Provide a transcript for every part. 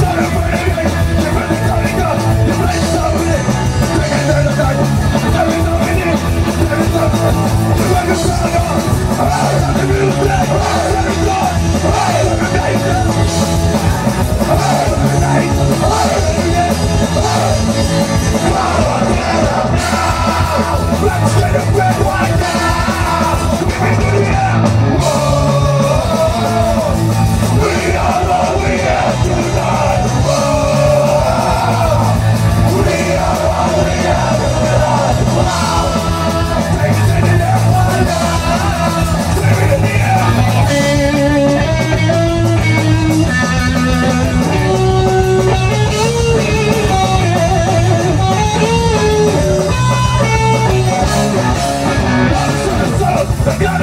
Celebrate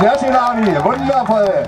Sehr schöne Army, wundervoll.